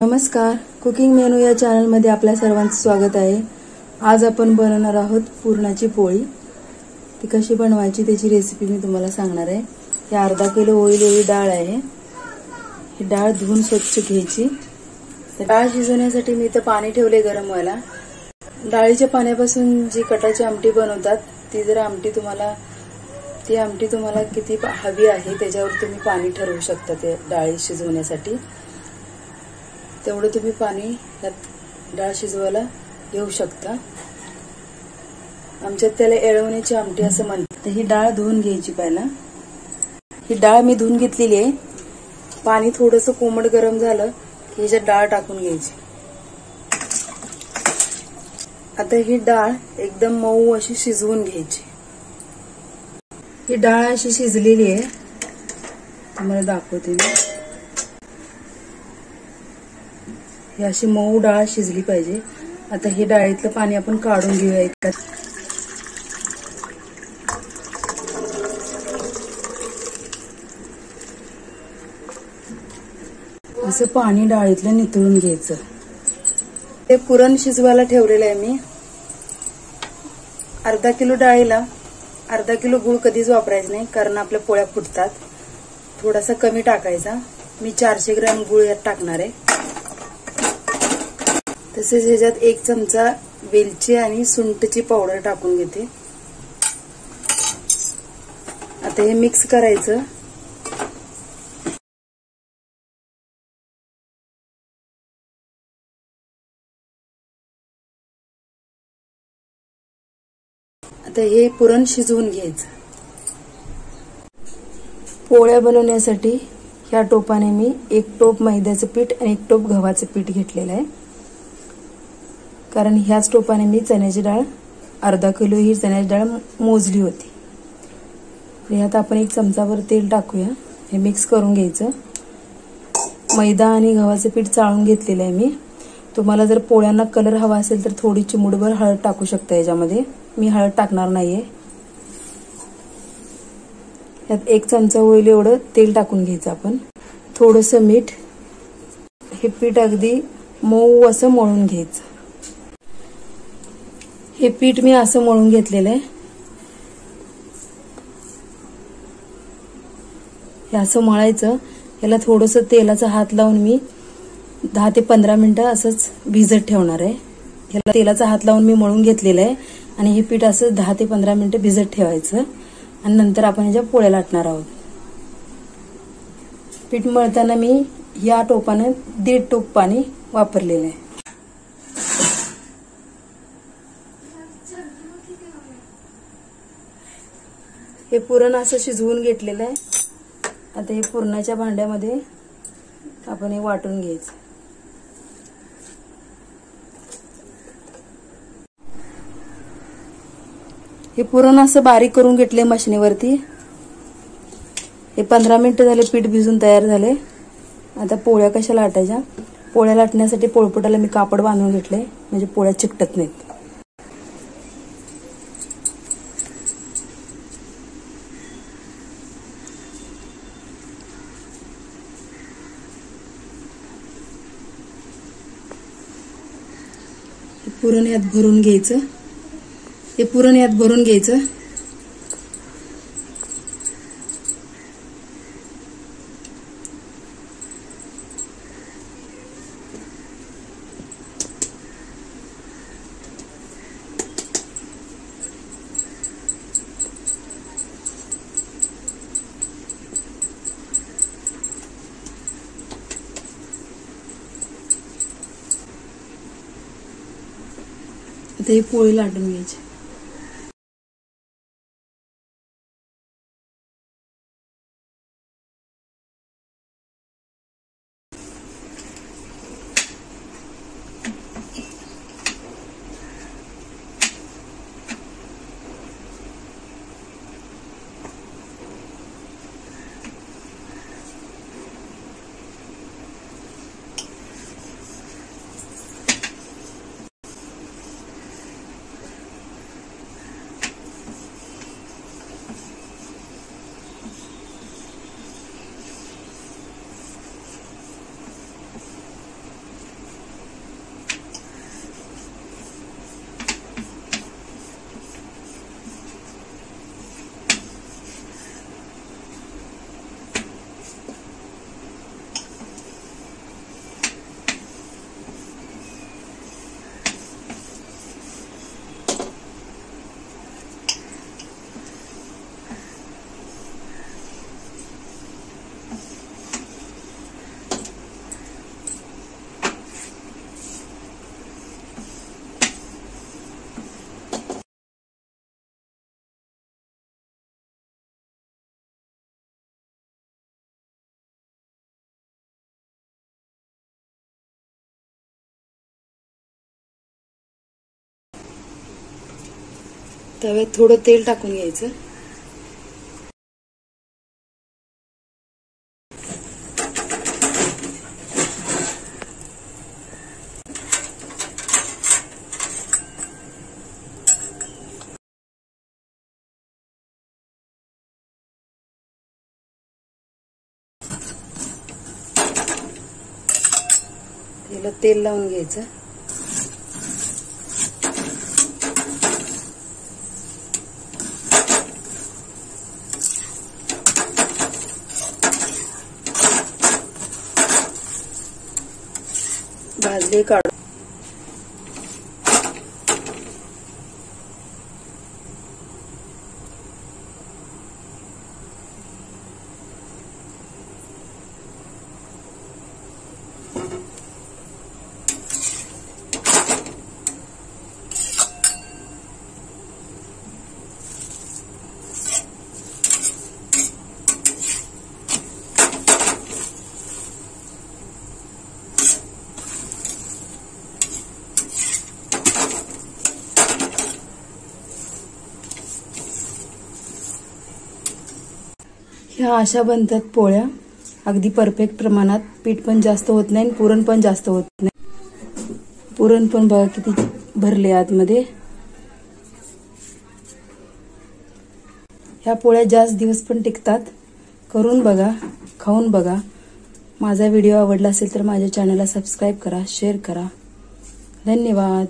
नमस्कार. Cooking menu या चॅनलमध्ये आपल्या सर्वांचं स्वागत आहे. आज आपण बनवणार आहोत पुरणाची पोळी. ती कशी बनवायची त्याची रेसिपी मी तुम्हाला सांगणार आहे. ही अर्धा किलो ओळलेली डाळ आहे. ही डाळ धुवून स्वच्छ घ्यायची. डाळ शिजवण्यासाठी मी इथं पाणी ठेवले गरम व्हायला. डाळीच्या पाण्यापासून जी कटाची आमटी बनवतात ती जर आमटी तुम्हाला ती आमटी तुम्हाला किती हवी आहे त्याच्यावर तुम्ही पाणी ठरवू शकता ते डाळी शिजवण्यासाठी. तेवढं तुम्ही पाणी यात डाळ शिजवायला घेऊ शकता. आमच्यात त्याला एळवण्याची आमटी असं म्हणतात. तर ही डाळ धुवून घ्यायची पहिला. ही डाळ मी धुवून घेतलेली आहे. पाणी थोडंसं कोमट गरम झालं की ह्याच्यात डाळ टाकून घ्यायची. आता ही डाळ एकदम मऊ अशी शिजवून घ्यायची. ही डाळ अशी शिजलेली आहे. तुम्हाला दाखवते मी. ही अशी मऊ डाळ शिजली पाहिजे. आता हे डाळीतलं पाणी आपण काढून घेऊया एकात. असं पाणी डाळीतलं नितळून घ्यायचं. ते पुरण शिजवायला ठेवलेलं आहे मी. अर्धा किलो डाळीला अर्धा किलो गुळ कधीच वापरायचं नाही कारण आपल्या पोळ्या फुटतात. थोडासा कमी टाकायचा. मी चारशे ग्रॅम गुळ यात टाकणार आहे. तसेच ह्याच्यात एक चमचा वेलची आणि सुंटची पावडर टाकून घेते. आता हे मिक्स करायचं. आता हे पुरण शिजवून घ्यायचं. पोळ्या बनवण्यासाठी ह्या टोपाने मी एक टोप मैद्याचं पीठ आणि एक टोप गव्हाचं पीठ घेतलेलं आहे. कारण ह्याच टोपाने मी चण्याची डाळ अर्धा किलो ही चण्याची डाळ मोजली होती. ह्यात आपण एक चमचाभर तेल टाकूया. हे मिक्स करून घ्यायचं. मैदा आणि गव्हाचं पीठ चाळून घेतलेलं आहे मी. तुम्हाला जर पोळ्यांना कलर हवा असेल तर थोडी चिमुडभर हळद टाकू शकता याच्यामध्ये. मी हळद टाकणार नाहीये. यात एक चमचा होईल एवढं तेल टाकून घ्यायचं आपण. थोडंसं मीठ. हे पीठ अगदी मऊ असं मळून घ्यायचं. हे पीठ मी असं मळून घेतलेलं आहे. हे असं मळायचं. याला थोडंसं तेलाचा हात लावून मी दहा ते पंधरा मिनिटं असंच भिजत ठेवणार आहे. ह्याला तेलाचा हात लावून मी मळून घेतलेलं आहे आणि हे पीठ असं दहा ते पंधरा मिनिटं भिजत ठेवायचं. आणि नंतर आपण ह्याच्या पोळ्या लाटणार आहोत. पीठ मळताना मी या टोपानं दीड टोप पाणी वापरलेलं आहे. हे पुरण असं शिजवून घेतलेलं आहे. आता हे पुरणाच्या भांड्यामध्ये आपण हे वाटून घ्यायचं. हे पुरण असं बारीक करून घेतले मशिनीवरती. हे पंधरा मिनिटं झाले पीठ भिजून तयार झाले आता पोळ्या कशा लाटायच्या? पोळ्या लाटण्यासाठी पोळपुटाला मी कापड बांधून घेतले म्हणजे पोळ्या चिकटत नाहीत. पुरण यात भरून घ्यायचं. हे पुरण यात भरून घ्यायचं. आता ही पोळी लाटून तव्यात थोडं तेल टाकून घ्यायचं. त्याला तेल लावून घ्यायचं. Ricardo. ह्या अशा बनतात पोळ्या अगदी परफेक्ट प्रमाणात पीठ पण जास्त होत नाही आणि पुरण पण जास्त होत नाही. पुरण पण बघा किती भरले आतमध्ये. ह्या पोळ्या जास्त दिवस पण टिकतात. करून बघा खाऊन बघा. माझा व्हिडिओ आवडला असेल तर माझ्या चॅनलला सबस्क्राईब करा शेअर करा. धन्यवाद.